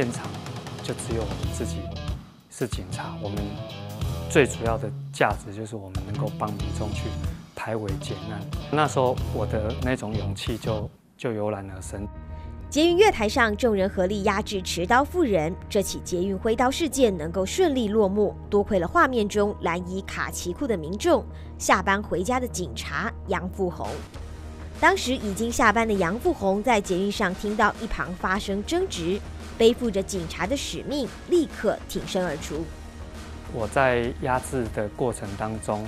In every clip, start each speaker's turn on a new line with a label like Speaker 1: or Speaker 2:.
Speaker 1: 现场就只有我们自己是警察，我们最主要的价值就是我们能够帮民众去排危解难。那时候我的那种勇气就就油然而生。
Speaker 2: 捷运月台上，众人合力压制持刀妇人。这起捷运挥刀事件能够顺利落幕，多亏了画面中蓝衣卡其裤的民众、下班回家的警察杨富红。当时已经下班的杨富红在捷运上听到一旁发生争执，背负着警察的使命，立刻挺身而出。
Speaker 1: 我在压制的过程当中，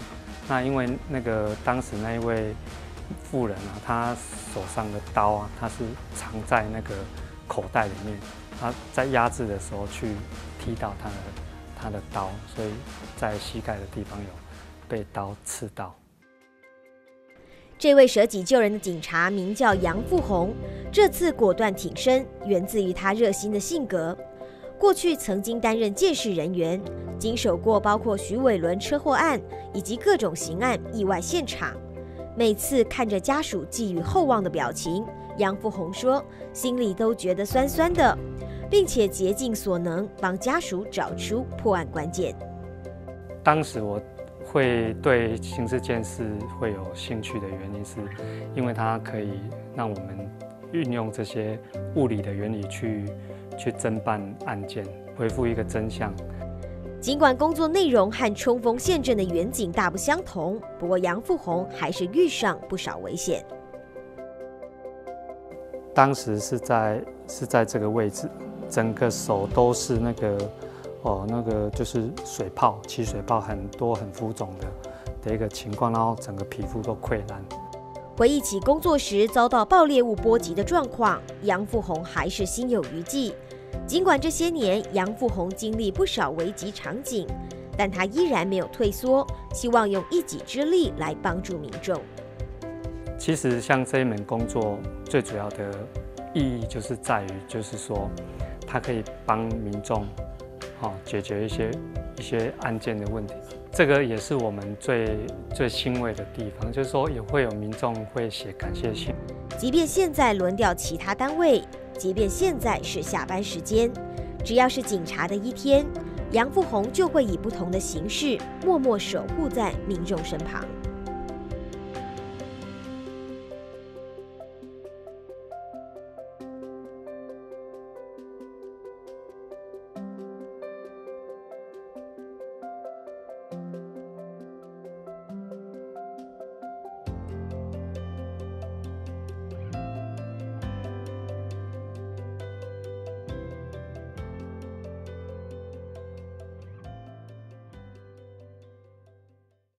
Speaker 1: 那因为那个当时那一位。妇人啊，她手上的刀啊，她是藏在那个口袋里面。她在压制的时候去踢到她的她的刀，所以在膝盖的地方有被刀刺到。
Speaker 2: 这位舍己救人的警察名叫杨富红，这次果断挺身，源自于他热心的性格。过去曾经担任监视人员，经手过包括徐伟伦车祸案以及各种刑案意外现场。每次看着家属寄予厚望的表情，杨富红说：“心里都觉得酸酸的，并且竭尽所能帮家属找出破案关键。”
Speaker 1: 当时我会对刑事件事会有兴趣的原因，是因为它可以让我们运用这些物理的原理去去侦办案件，恢复一个真相。
Speaker 2: 尽管工作内容和冲锋陷阵的远景大不相同，不过杨富红还是遇上不少危险。
Speaker 1: 当时是在是在这个位置，整个手都是那个哦，那个就是水泡，起水泡很多，很浮肿的的一个情况，然后整个皮肤都溃烂。
Speaker 2: 回忆起工作时遭到爆裂物波及的状况，杨富红还是心有余悸。尽管这些年杨富红经历不少危急场景，但他依然没有退缩，希望用一己之力来帮助民众。
Speaker 1: 其实，像这一门工作最主要的意义，就是在于，就是说，它可以帮民众，哦，解决一些一些案件的问题。这个也是我们最最欣慰的地方，就是说，也会有民众会写感谢信。
Speaker 2: 即便现在轮调其他单位。即便现在是下班时间，只要是警察的一天，杨富红就会以不同的形式默默守护在民众身旁。